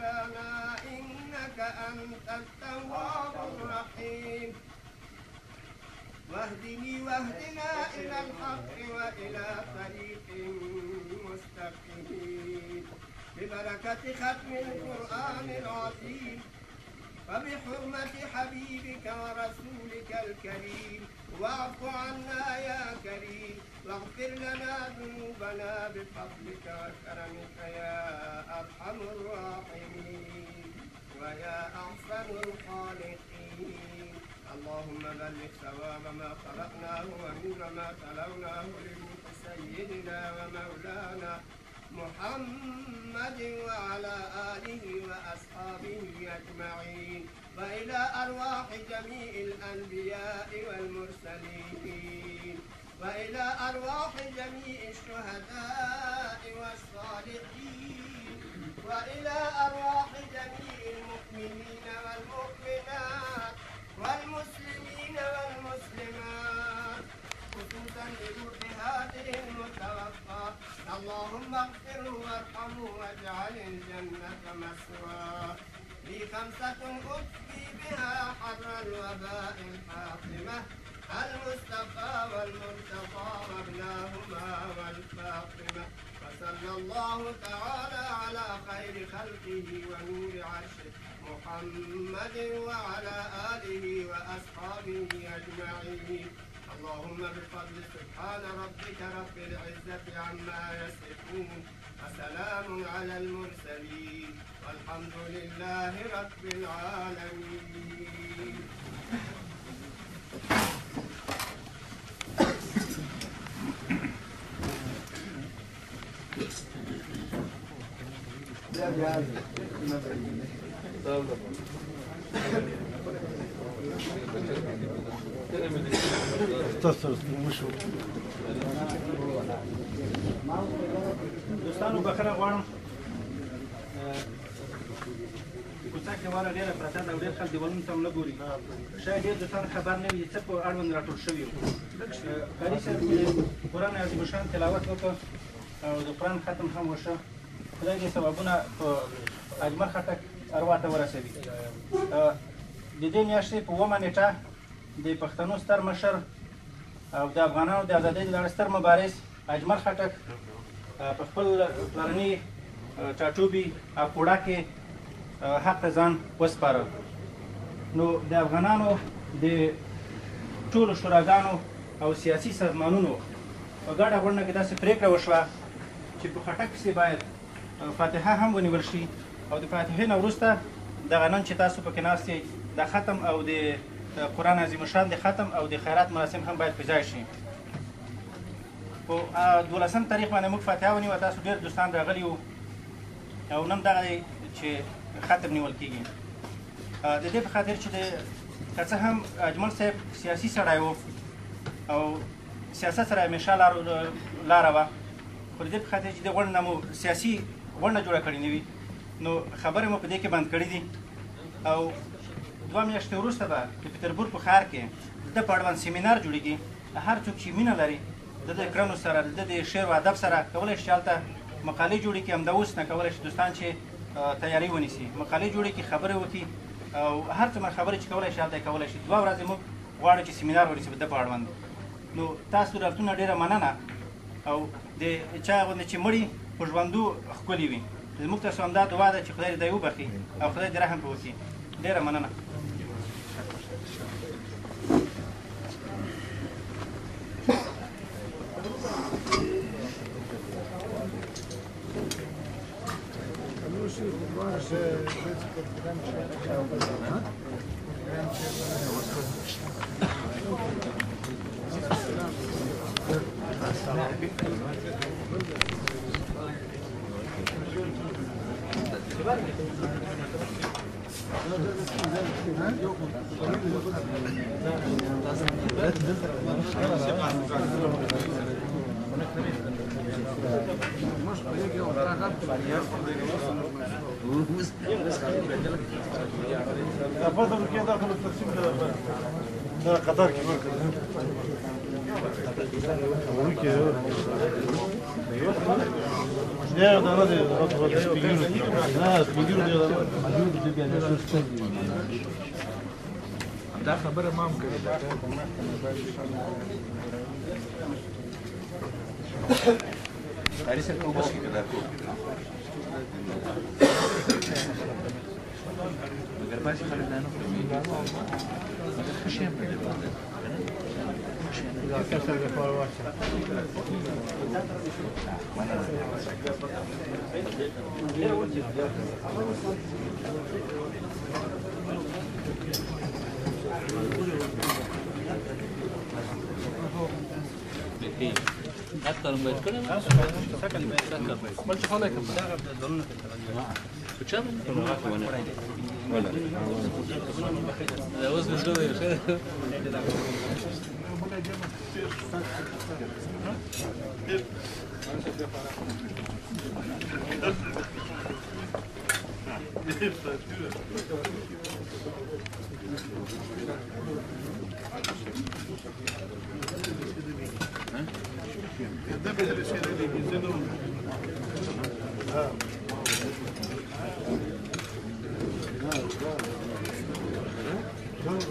لنا إنك أنت التواب الرحيم. واهدني واهدنا إلى الحق وإلى طريق مستقيم. ببركة ختم القرآن العظيم وبحرمة حبيبك ورسولك الكريم. واعف عنا يا كريم واغفر لنا ذنوبنا بفضلك وكرمك يا أرحم الراحمين. ويا أحسن الخالقين. اللهم بلغ ثواب ما قرأناه ونور ما تلوناه لروح سيدنا ومولانا محمد وعلى آله وأصحابه أجمعين. وإلى أرواح جميع الأنبياء والمرسلين. وإلى أرواح جميع الشهداء والصالحين. وإلى أرواح المؤمنين والمؤمنات والمسلمين والمسلمات خصوصا لروح هذه المتوفى. اللهم اغفره وارحمه واجعل الجنة مثواه لي خمسة أطفي بها حر الوباء الحاطمة المصطفى والمرتضى وابناهما والفاطمة. وصلى الله تعالى على خير خلقه ونور عرشه. محمد وعلى آله وأصحابه أجمعين. اللهم بفضل سبحان ربك رب العزة عما يصفون وسلام على المرسلين. والحمد لله رب العالمين. اختصر وشو دوستانو بخره غواړم کوڅه کې والا ډېره پرته ده او ډېر خلک دیوالونو ته هم نه ګوري شاید ډېر دوستان خبر نه وي څه په اړوند راټول شوي وو قاري صاحب قرآن عظیم شان تلاوت وکړ او د قرآن ختم هم وشه خدای دې ثوابونه په اجمل خټک اروا ته ورسوي د دې میاشتې په اوومه نیټه د پښتنو ستر مشر او د افغانانو د ازادۍ د لړ ستر مبارز اجمل خټک په خپل پلرني ټاټوبي اکوړه کې حق ته ځان وسپاره نو د افغانانو د ټولو شوراګانو او سیاسي سازمانونو په ګډه غونډه کې داسې پریکړه وشوه چې په خټک پسې باید فاتحه هم ونیول شي او د فاتحې نه وروسته دغه نن چې تاسو پکې ناست د ختم او د قرآن عظیم شان د ختم او د خیرات مراسم هم باید په ځای شي. په دولسم تاریخ باندې موږ فاتحه ونیوه تاسو ډېر دوستان راغلي وو. او نن دغه دی چې ختم نیول کېږي د دې په خاطر چې د که څه هم اجمل صاحب سیاسي سړی و او سیاست سره همیشه لاره وه خو د دې په خاطر چې د غونډه نه مو سیاسي غونډه جوړه کړې نه وي نو خبرې مو په دې کې بند کړې دي. او دوه میاشتې وروسته به د پتربورګ په ښار کې د اړوند سیمینار جوړېږي. هر څوک چې مینه لري د د کړنو سره د د شعر و ادب سره کولی شي هلته مقالې جوړې کړي. همدا اوس نه کولی شي دوستان چې تیاری ونیسي. مقالې جوړې کړي خبرې وکړي. او هر څومره خبرې چې کولی شي هلته یې کولی شي. دوه ورځې موږ غواړو چې سیمینار ونیسي د په اړوند. نو تاسو رفتونه ډېره مننه. او د چا غوندې چې مړي په ژوندو ښکلي وي زموږ تاسو همدا دعا ده چې خدای دې وبخښي او خدای دې رحم پرې وکړي ډېره مننه افضل كده Kapatalım ki daha kalıp da şimdi daha kadar ki böyle. Onu ki. Yok mu? بيجيله لا بيجيله ده دا خبره ما هم کړې ده قاری سره کو بس کې کړه کو مگر پاسې خلک نه نو مگر خشم په دې باندې أكثر من بيت ما سكن بيت. Escuchamos? Bueno. Hola. La voz de todo Когда мы решили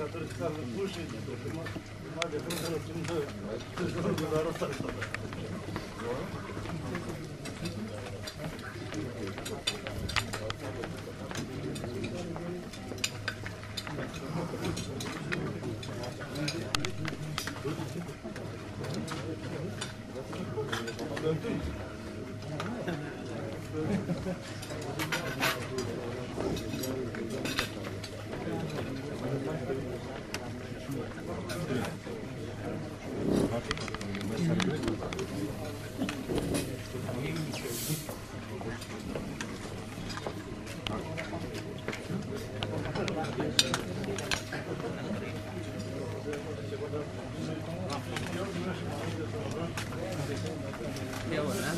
которые сказали, слушайте, надо друг другу народ так क्या बोला